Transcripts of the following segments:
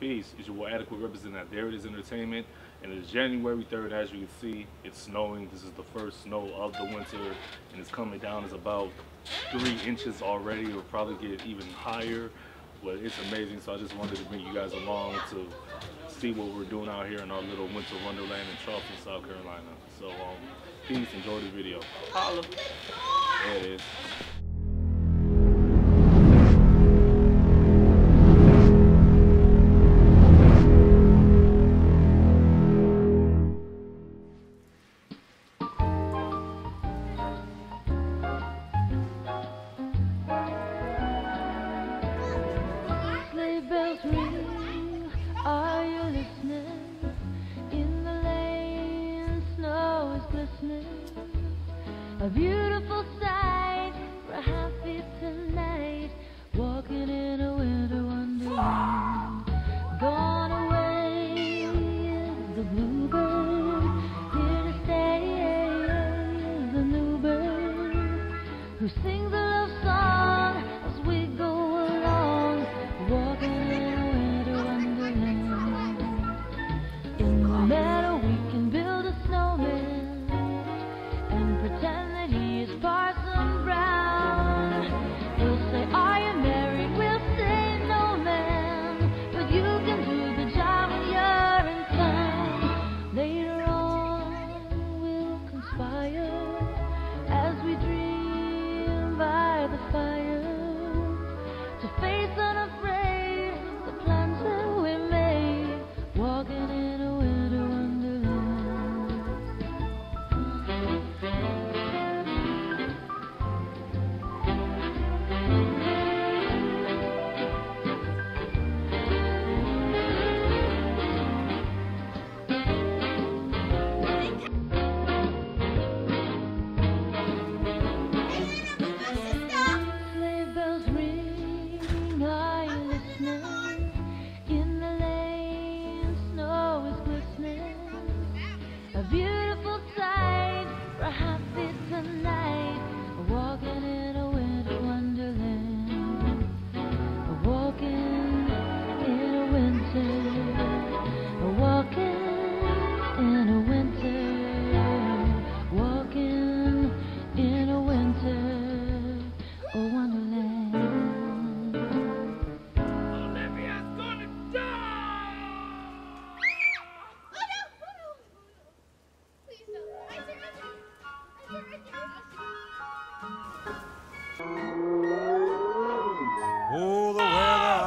Peace. It's your boy AdeKwit representing that There It Is Entertainment. And it's January 3rd, as you can see, it's snowing. This is the first snow of the winter, and it's coming down. It's about three inches already. It'll probably get even higher, but it's amazing. So I just wanted to bring you guys along to see what we're doing out here in our little winter wonderland in Charleston, South Carolina. So um, peace. Enjoy the video. Holla. There it is. Are you listening? In the lane, snow is glistening. A beautiful sight for a happy tonight. Walking in a winter wonderland. Gone away is the bluebird. Here to stay is the new bird who sings face unafraid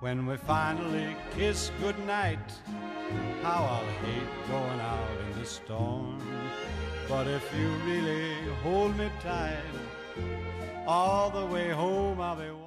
When we finally kiss goodnight, how I'll hate going out in the storm. But if you really hold me tight, all the way home I'll be.